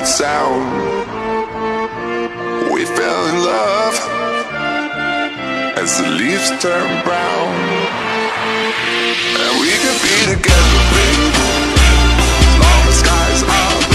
right sound. We fell in love as the leaves turn brown. And we could be together, baby, as long as skies are.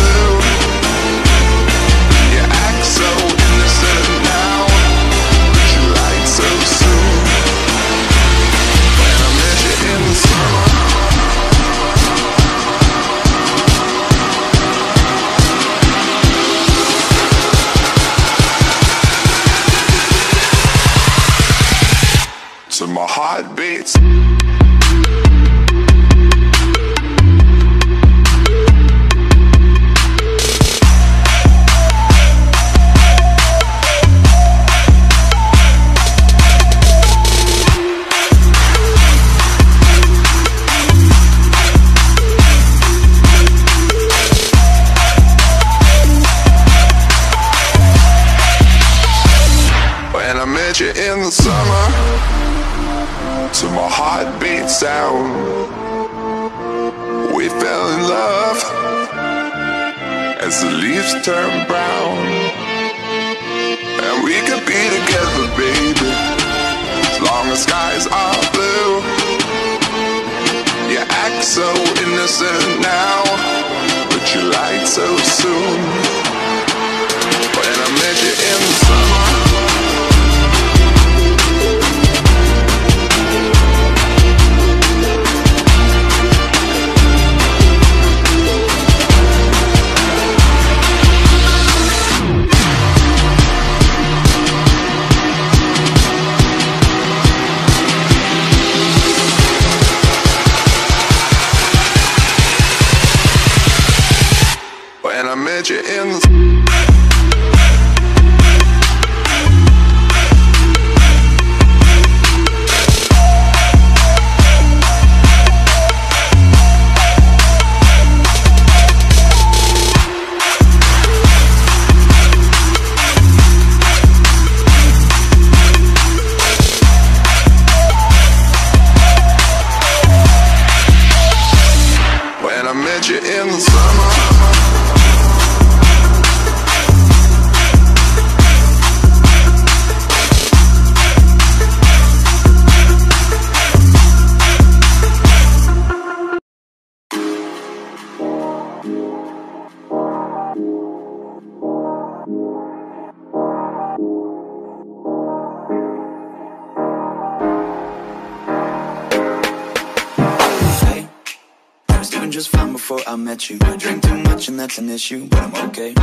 I met you. I drink too much and that's an issue, but I'm okay.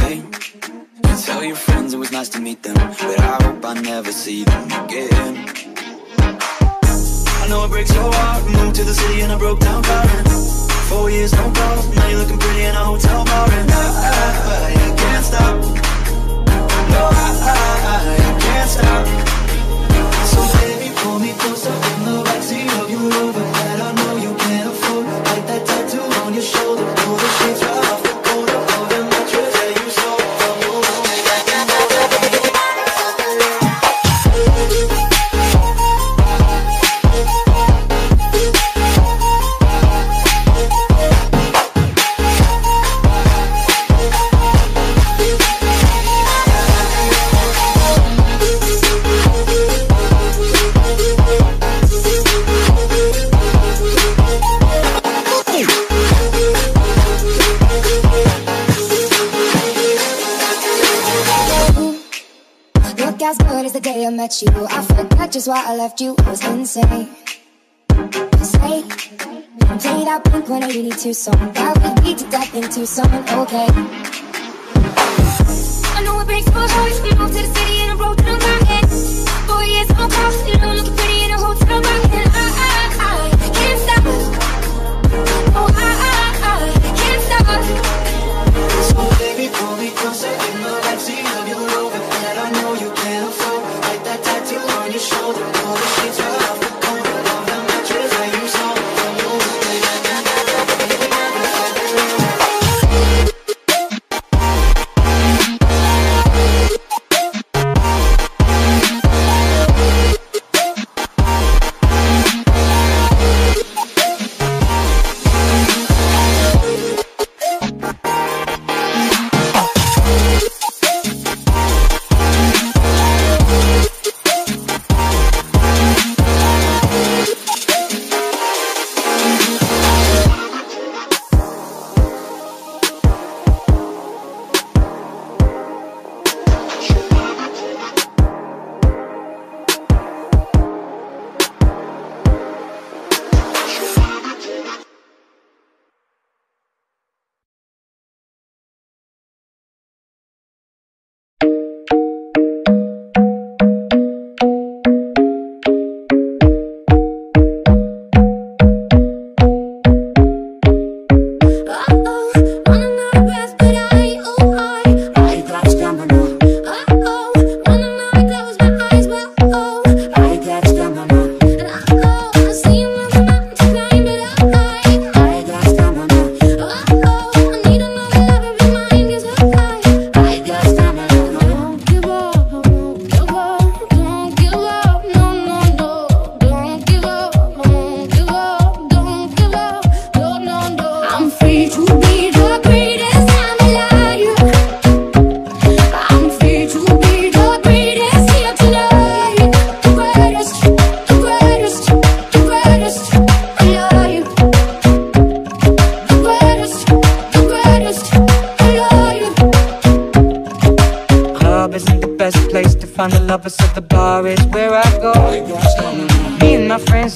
Hey, you tell your friends it was nice to meet them, but I hope I never see them again. I know it breaks your heart. Moved to the city and I broke down crying. Four years, no calls. Now you're looking pretty in a hotel bar, and I, I, I can't stop. No, I, I, I can't stop. So baby, pull me closer in the backseat of your Rover shoulder, pull the sheets just why I left you. I was insane. Say, played out Blink 182 song. That we beat to death in Tucson. Okay. I know it breaks my heart. Moved to the city and I broke down crying. Four years on cross, you know, looking pretty in a hotel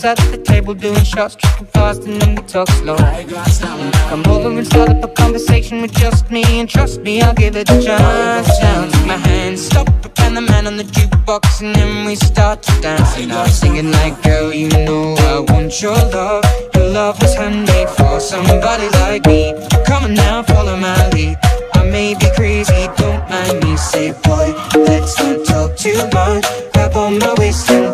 at the table doing shots, tripping fast, and then we talk slow. Come over and start up a conversation with just me, and trust me, I'll give it a chance. Down to my hand, stop, and the man on the jukebox, and then we start to dance. And I'm singing like, girl, you know I want your love. Your love was handmade for somebody like me. Come on now, follow my lead. I may be crazy, don't mind me. Say, boy, let's not talk too much. Grab on my waist and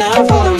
now, follow my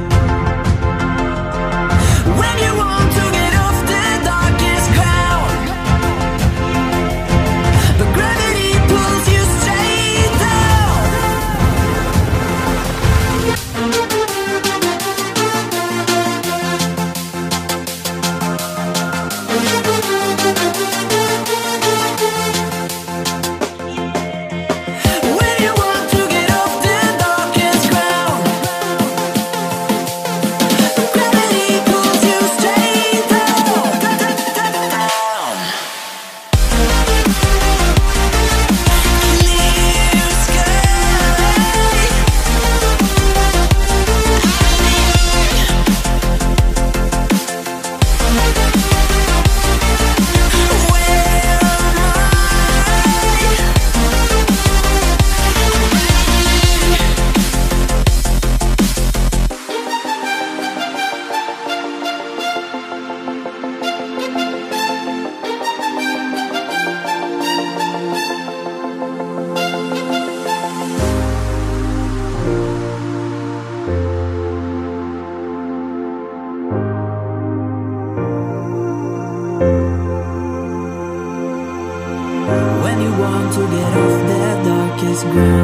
grace.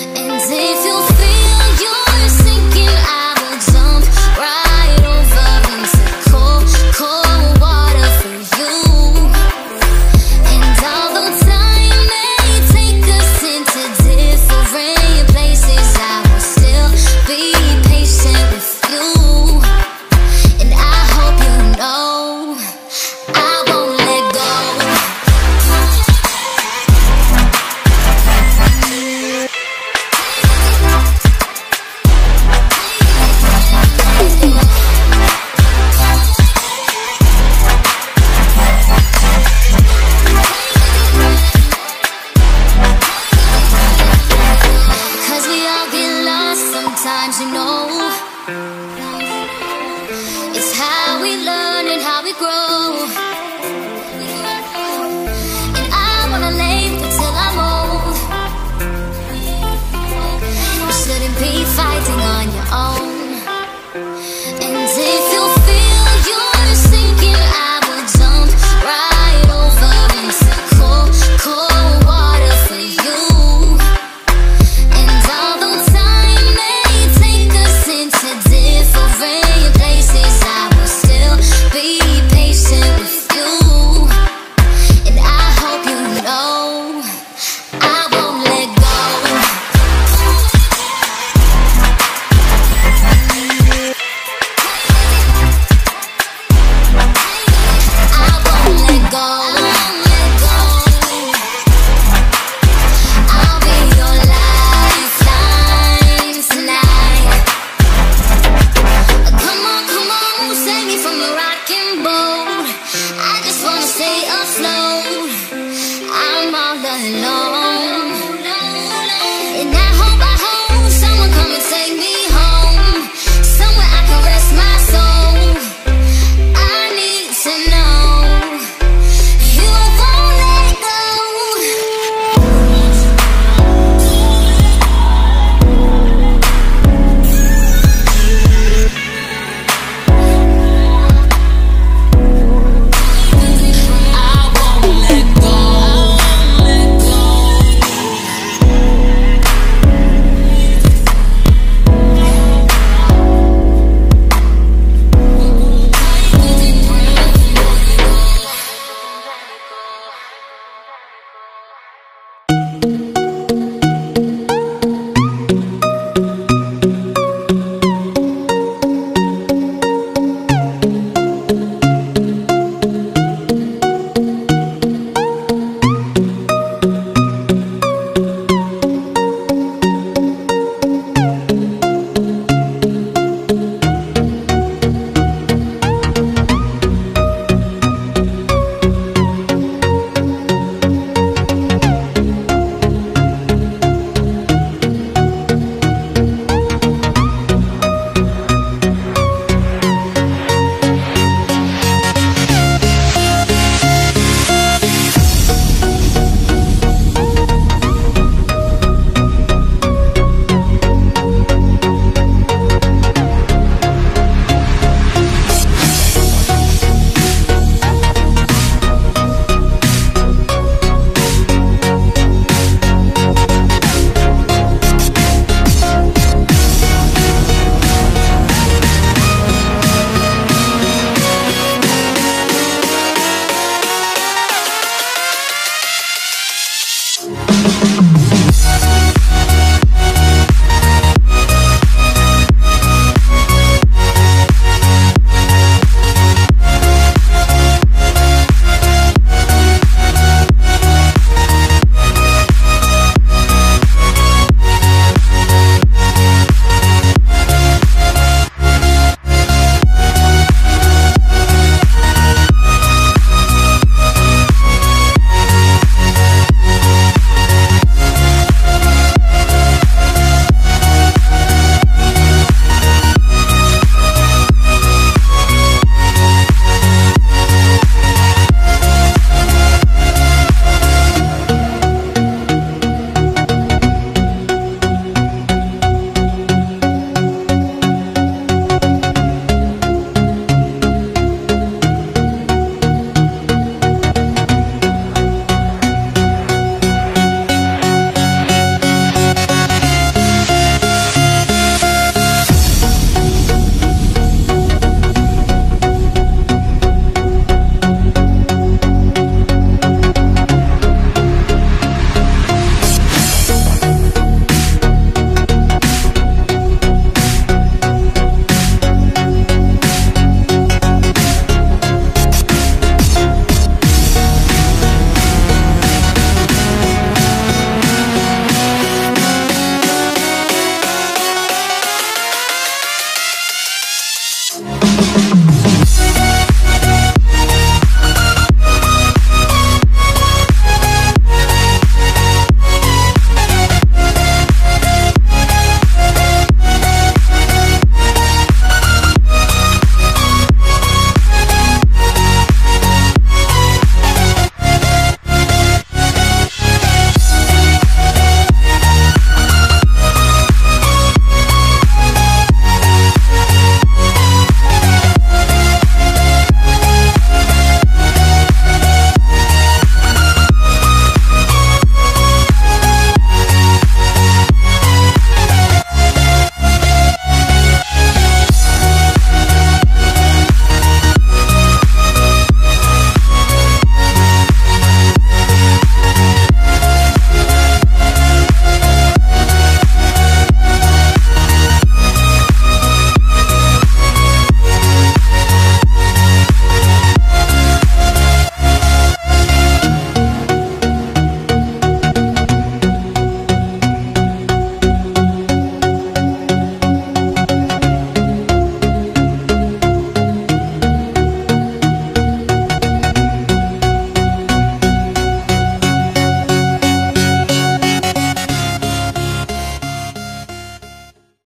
And